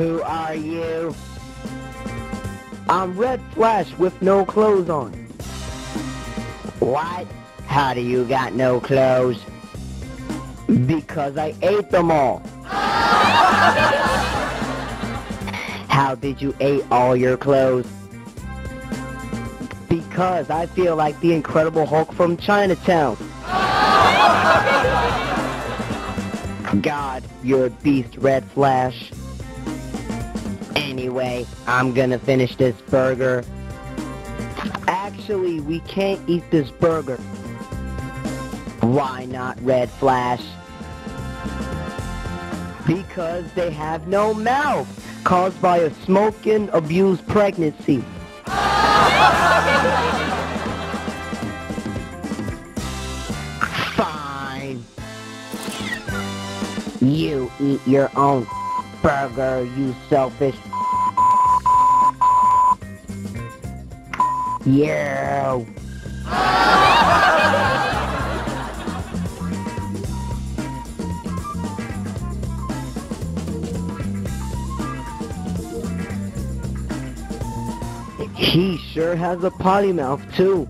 Who are you? I'm Red Flash with no clothes on. What? How do you got no clothes? Because I ate them all. How did you eat all your clothes? Because I feel like the Incredible Hulk from Chinatown. God, you're a beast, Red Flash. Anyway, I'm gonna finish this burger. Actually, we can't eat this burger. Why not, Red Flash? Because they have no mouth, caused by a smoking abused pregnancy. Fine. You eat your own burger, you selfish. You. He sure has a potty mouth too.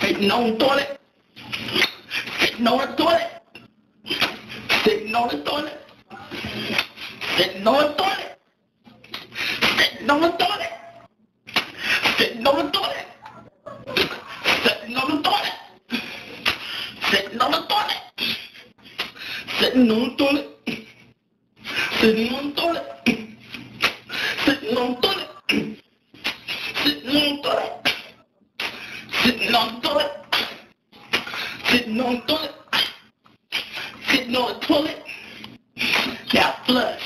Sitting on the toilet. Sitting on the toilet. Sitting on the toilet. Sitting on the toilet. Sitting on the toilet. Sitting on the toilet. Sitting on the toilet. Sitting on the toilet. Sitting on the toilet. Sitting on the on the toilet. Sitting on the toilet. Sitting on the toilet. Now flush.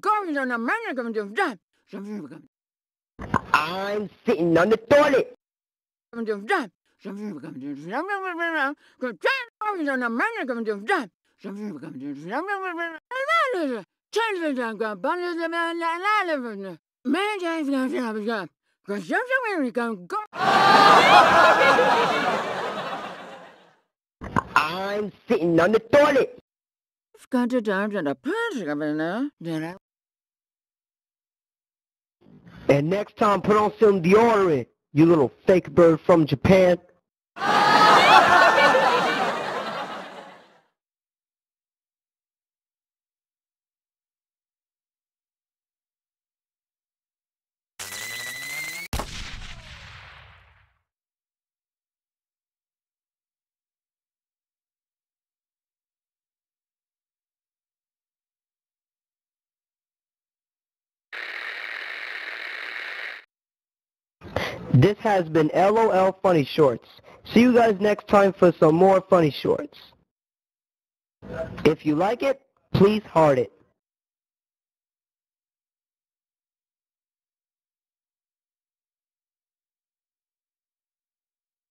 Going on a man I'm sitting on the toilet. I'm sitting on the toilet. I've got a diamond And next time, put on some deodorant, you little fake bird from Japan. This has been LOL Funny Shorts. See you guys next time for some more funny shorts. If you like it, please heart it.